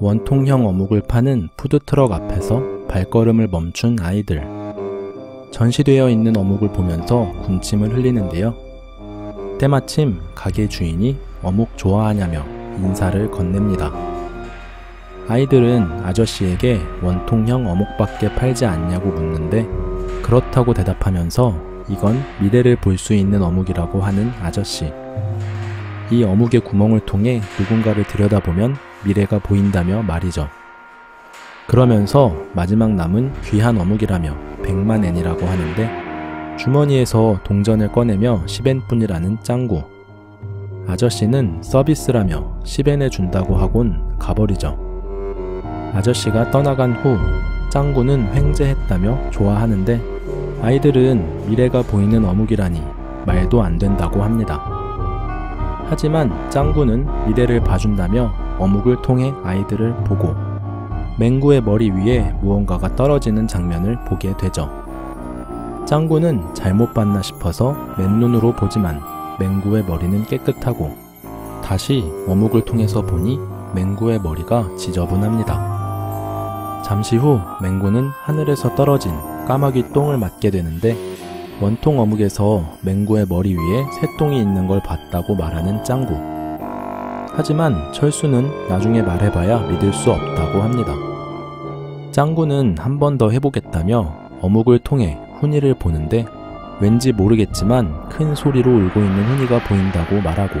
원통형 어묵을 파는 푸드트럭 앞에서 발걸음을 멈춘 아이들. 전시되어 있는 어묵을 보면서 군침을 흘리는데요. 때마침 가게 주인이 어묵 좋아하냐며 인사를 건넵니다. 아이들은 아저씨에게 원통형 어묵밖에 팔지 않냐고 묻는데 그렇다고 대답하면서 이건 미래를 볼 수 있는 어묵이라고 하는 아저씨. 이 어묵의 구멍을 통해 누군가를 들여다보면 미래가 보인다며 말이죠. 그러면서 마지막 남은 귀한 어묵이라며 100만 엔이라고 하는데 주머니에서 동전을 꺼내며 10엔뿐이라는 짱구. 아저씨는 서비스라며 10엔에 준다고 하곤 가버리죠. 아저씨가 떠나간 후 짱구는 횡재했다며 좋아하는데 아이들은 미래가 보이는 어묵이라니 말도 안 된다고 합니다. 하지만 짱구는 미래를 봐준다며 어묵을 통해 아이들을 보고 맹구의 머리 위에 무언가가 떨어지는 장면을 보게 되죠. 짱구는 잘못 봤나 싶어서 맨눈으로 보지만 맹구의 머리는 깨끗하고 다시 어묵을 통해서 보니 맹구의 머리가 지저분합니다. 잠시 후 맹구는 하늘에서 떨어진 까마귀 똥을 맞게 되는데 원통 어묵에서 맹구의 머리 위에 새똥이 있는 걸 봤다고 말하는 짱구. 하지만 철수는 나중에 말해봐야 믿을 수 없다고 합니다. 짱구는 한 번 더 해보겠다며 어묵을 통해 훈이를 보는데 왠지 모르겠지만 큰 소리로 울고 있는 훈이가 보인다고 말하고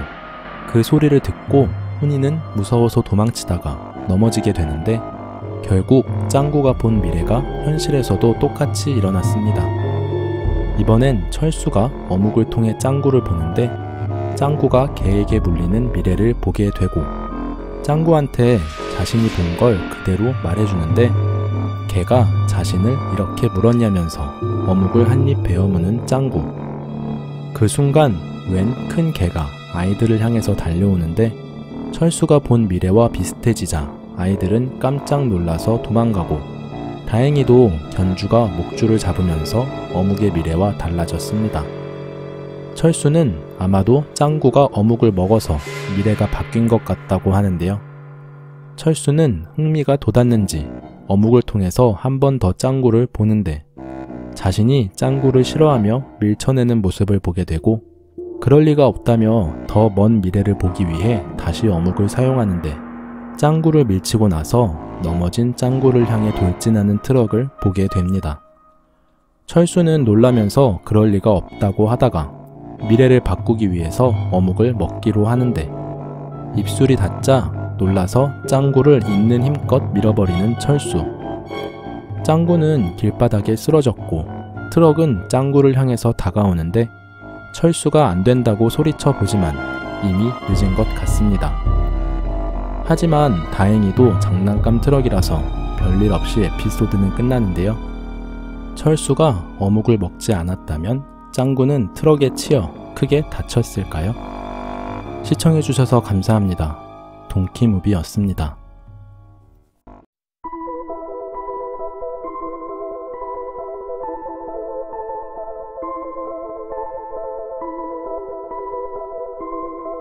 그 소리를 듣고 훈이는 무서워서 도망치다가 넘어지게 되는데 결국 짱구가 본 미래가 현실에서도 똑같이 일어났습니다. 이번엔 철수가 어묵을 통해 짱구를 보는데 짱구가 개에게 물리는 미래를 보게 되고 짱구한테 자신이 본 걸 그대로 말해주는데 개가 자신을 이렇게 물었냐면서 어묵을 한입 베어 무는 짱구. 그 순간 웬 큰 개가 아이들을 향해서 달려오는데 철수가 본 미래와 비슷해지자 아이들은 깜짝 놀라서 도망가고 다행히도 견주가 목줄을 잡으면서 어묵의 미래와 달라졌습니다. 철수는 아마도 짱구가 어묵을 먹어서 미래가 바뀐 것 같다고 하는데요. 철수는 흥미가 돋았는지 어묵을 통해서 한 번 더 짱구를 보는데 자신이 짱구를 싫어하며 밀쳐내는 모습을 보게 되고 그럴 리가 없다며 더 먼 미래를 보기 위해 다시 어묵을 사용하는데 짱구를 밀치고 나서 넘어진 짱구를 향해 돌진하는 트럭을 보게 됩니다. 철수는 놀라면서 그럴 리가 없다고 하다가 미래를 바꾸기 위해서 어묵을 먹기로 하는데 입술이 닿자 놀라서 짱구를 있는 힘껏 밀어버리는 철수. 짱구는 길바닥에 쓰러졌고 트럭은 짱구를 향해서 다가오는데 철수가 안 된다고 소리쳐 보지만 이미 늦은 것 같습니다. 하지만 다행히도 장난감 트럭이라서 별일 없이 에피소드는 끝나는데요. 철수가 어묵을 먹지 않았다면 짱구는 트럭에 치여 크게 다쳤을까요? 시청해주셔서 감사합니다. 동키무비였습니다.